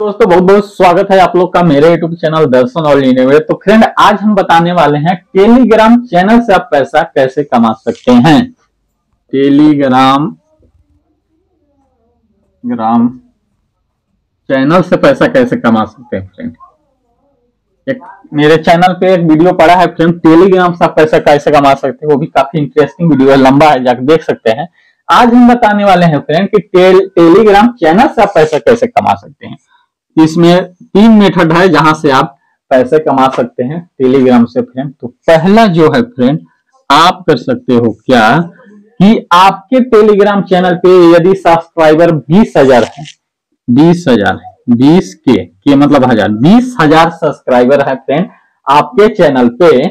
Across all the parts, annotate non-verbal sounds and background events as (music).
दोस्तों बहुत बहुत स्वागत है आप लोग का मेरे यूट्यूब चैनल दर्शन और इंडिया में। तो फ्रेंड आज हम बताने वाले हैं टेलीग्राम चैनल से आप पैसा कैसे कमा सकते हैं? टेलीग्राम ग्राम चैनल से पैसा कैसे कमा सकते हैं फ्रेंड एक मेरे चैनल पे एक वीडियो पड़ा है फ्रेंड टेलीग्राम से आप पैसा कैसे कमा सकते हैं? वो भी काफ़ी इंटरेस्टिंग वीडियो है लंबा है जाकर देख सकते हैं। आज हम बताने वाले हैं फ्रेंड कि टेल, टेलीग्राम चैनल से आप पैसा कैसे कमा सकते हैं। इसमें तीन मेथड है जहाँ से आप पैसे कमा सकते हैं टेलीग्राम से फ्रेंड तो पहला जो है फ्रेंड आप कर सकते हो क्या कि आपके टेलीग्राम चैनल पे यदि सब्सक्राइबर बीस हज़ार है, बीस हज़ार है, बीस के के मतलब हज़ार, बीस हज़ार सब्सक्राइबर है फ्रेंड आपके चैनल पे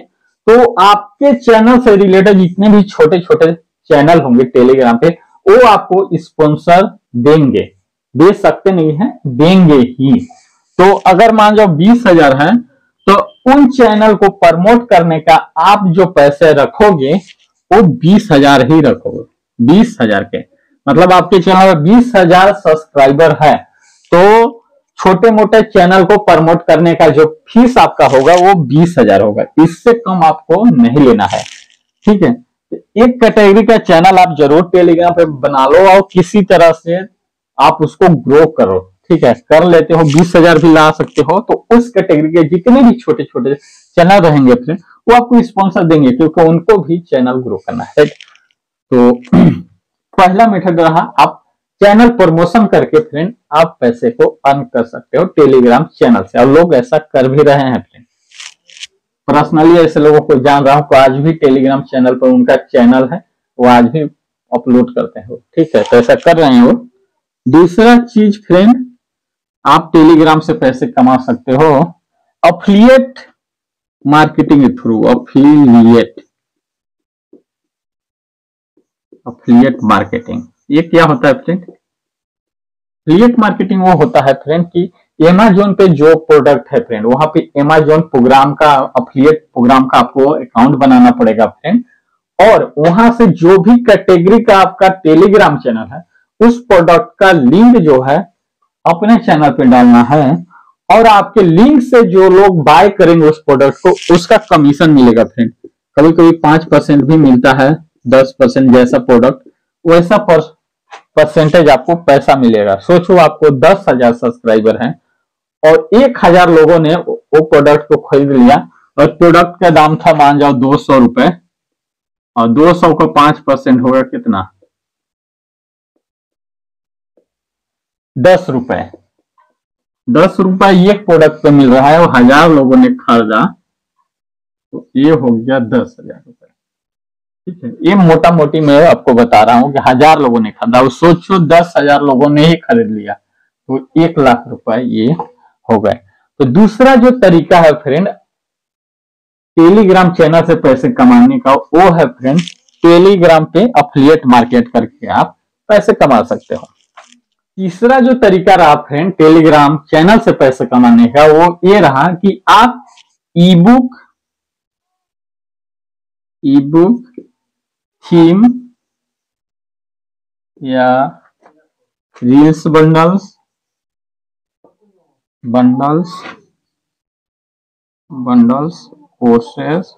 तो आपके चैनल से रिलेटेड जितने भी छोटे छोटे चैनल होंगे टेलीग्राम पे, वो आपको स्पॉन्सर देंगे। दे सकते नहीं है, देंगे ही। तो अगर मान लो बीस हज़ार है तो उन चैनल को प्रमोट करने का आप जो पैसे रखोगे, वो बीस हज़ार ही रखोगे, बीस हज़ार के। मतलब आपके चैनल में बीस हज़ार सब्सक्राइबर है तो छोटे मोटे चैनल को प्रमोट करने का जो फ़ीस आपका होगा, वो बीस हज़ार होगा। इससे कम आपको नहीं लेना है। ठीक है? एक कैटेगरी का चैनल आप ज़रूर टेलीग्राम पे बना लो और किसी तरह से आप उसको ग्रो करो, ठीक है? कर लेते हो, बीस हज़ार भी ला सकते हो तो उस कैटेगरी के जितने भी छोटे छोटे चैनल रहेंगे फ्रेंड वो आपको स्पॉन्सर देंगे, क्योंकि उनको भी चैनल ग्रो करना है तो (clears throat) पहला मेथड रहा, आप चैनल प्रमोशन करके फ्रेंड आप पैसे को अर्न कर सकते हो टेलीग्राम चैनल से। और लोग ऐसा कर भी रहे हैं फ्रेंड पर्सनली ऐसे लोगों को जान रहा हूँ आज भी टेलीग्राम चैनल पर उनका चैनल है, वो आज भी अपलोड करते हैं ठीक है? तो ऐसा कर रहे हैं वो। दूसरा चीज़ फ्रेंड आप टेलीग्राम से पैसे कमा सकते हो। अफिलिएट मार्केटिंग के थ्रू अफिलिएट अफिलिएट मार्केटिंग ये क्या होता है फ्रेंड अफिलिएट मार्केटिंग वो होता है फ्रेंड कि एमेजोन पे जो प्रोडक्ट है फ्रेंड वहाँ पे एमेजोन प्रोग्राम का अफिलिएट प्रोग्राम का आपको अकाउंट बनाना पड़ेगा फ्रेंड और वहाँ से जो भी कैटेगरी का आपका टेलीग्राम चैनल है उस प्रोडक्ट का लिंक जो है अपने चैनल पे डालना है और आपके लिंक से जो लोग बाय करेंगे उस प्रोडक्ट को, उसका कमीशन मिलेगा फ्रेंड कभी कभी पाँच परसेंट भी मिलता है, दस परसेंट जैसा प्रोडक्ट वैसा परसेंटेज आपको पैसा मिलेगा। सोचो आपको दस हज़ार सब्सक्राइबर हैं और एक हज़ार लोगों ने वो प्रोडक्ट को खरीद लिया और प्रोडक्ट का दाम था मान जाओ दो सौ रुपए, और दो सौ का पाँच परसेंट होगा कितना? दस रुपए। दस रुपए एक प्रोडक्ट पे मिल रहा है वो हज़ार लोगों ने खरीदा। तो ये हो गया दस हज़ार रुपए। ठीक है, ये मोटा मोटी मैं आपको बता रहा हूँ कि हज़ार लोगों ने खरीदा और सोचो दस हज़ार लोगों ने ही खरीद लिया। तो एक लाख रुपए ये हो गए। तो दूसरा जो तरीका है फ्रेंड टेलीग्राम चैनल से पैसे कमाने का, वो है फ्रेंड टेलीग्राम पे अफिलिएट मार्केट करके आप पैसे कमा सकते हो। तीसरा जो तरीका रहा फ्रेंड टेलीग्राम चैनल से पैसे कमाने का, वो ये रहा कि आप ई बुक बुक थीम या reels bundles bundles bundles courses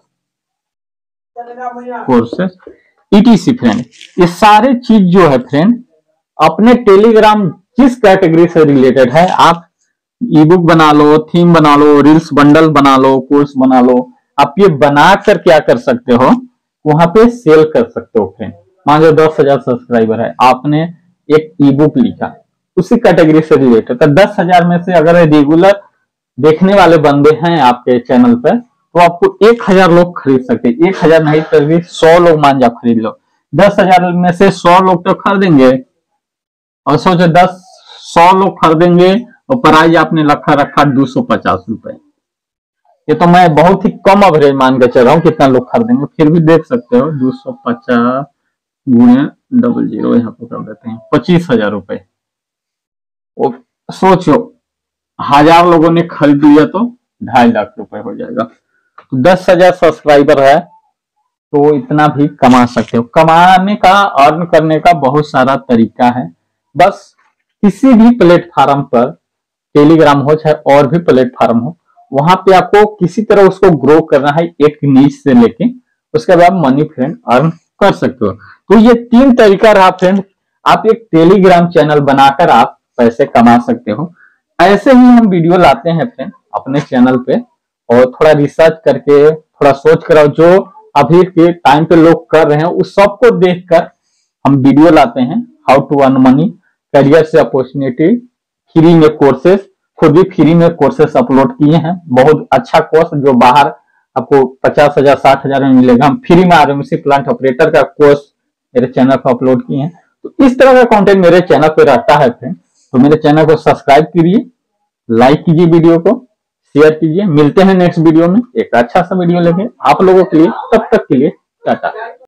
courses ETC friend ये सारे चीज़ जो है फ्रेंड अपने टेलीग्राम किस कैटेगरी से रिलेटेड है? आप ई बुक बना लो थीम बना लो रील्स बंडल बना लो कोर्स बना लो। आप ये बना कर क्या कर सकते हो? वहाँ पे सेल कर सकते हो फ्रेंड मान लो दस हज़ार सब्सक्राइबर है, आपने एक ई बुक लिखा, उसी कैटेगरी से रिलेटेड तो दस हज़ार में से अगर रेगुलर देखने वाले बंदे हैं आपके चैनल पर तो आपको एक हज़ार लोग खरीद सकते एक हज़ार नहीं तो सौ लोग मान जाओ खरीद लो। दस हज़ार में से सौ लोग तो खरीदेंगे और सोचो दस, सौ लोग खरीदेंगे और प्राइज आपने रखा रखा दो सौ पचास रुपए। ये तो मैं बहुत ही कम अवरेज मान के चल रहा हूँ, कितना लोग खरीदेंगे फिर भी देख सकते हो, दो सौ पचास गुणे डबल ज़ीरो यहाँ पर कर देते हैं, पच्चीस हज़ार रुपए। सोचो, हज़ार लोगों ने खरीद लिया तो ढाई लाख रुपए हो जाएगा। तो दस हज़ार सब्सक्राइबर है तो इतना भी कमा सकते हो। कमाने का अर्न करने का बहुत सारा तरीका है। बस किसी भी प्लेटफॉर्म पर, टेलीग्राम हो चाहे और भी प्लेटफॉर्म हो, वहाँ पे आपको किसी तरह उसको ग्रो करना है एक नीच से लेके, उसके बाद मनी फ्रेंड अर्न कर सकते हो। तो ये तीन तरीका रहा फ्रेंड आप एक टेलीग्राम चैनल बनाकर आप पैसे कमा सकते हो। ऐसे ही हम वीडियो लाते हैं फ्रेंड अपने चैनल पे और थोड़ा रिसर्च करके, थोड़ा सोच कर जो अभी के टाइम पे लोग कर रहे हैं, उस सबको देखकर हम वीडियो लाते हैं how to earn money career से अपॉर्चुनिटी फ्री में कोर्सेस खुद भी फ्री में कोर्सेस अपलोड किए हैं। बहुत अच्छा कोर्स जो बाहर आपको पचास हज़ार, साठ हज़ार में मिलेगा। हम फ्री में आरएमसी प्लांट ऑपरेटर का कोर्स मेरे चैनल पर अपलोड किए हैं। तो इस तरह का कंटेंट मेरे चैनल पर रहता है फ्रेंड तो मेरे चैनल को सब्सक्राइब कीजिए लाइक कीजिए वीडियो को शेयर कीजिए। मिलते हैं नेक्स्ट वीडियो में। एक अच्छा सा वीडियो लेके आप लोगों के लिए। तब तक के लिए टाटा।